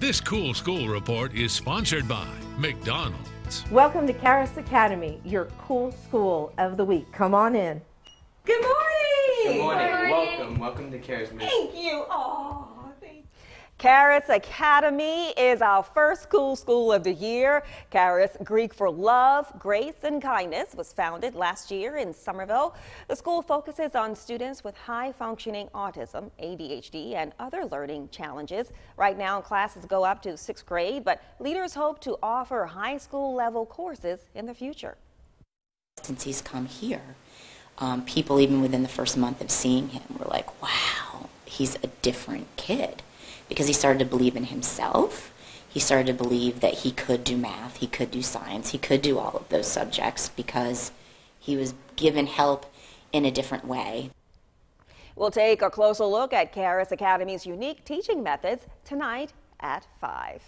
This Cool School Report is sponsored by McDonald's. Welcome to Charis Academy, your cool school of the week. Come on in. Good morning. Good morning. Welcome. Welcome to Charis Miss. Thank you. Thank Charis Academy is our first cool school of the year. Charis Greek for Love, Grace, and Kindness was founded last year in Summerville. The school focuses on students with high functioning autism, ADHD, and other learning challenges. Right now, classes go up to sixth grade, but leaders hope to offer high school level courses in the future. Since he's come here, um, people even within the first month of seeing him were like, wow, he's a different kid. Because he started to believe in himself. He started to believe that he could do math, he could do science, he could do all of those subjects because he was given help in a different way. We'll take a closer look at Charis Academy's unique teaching methods tonight at 5.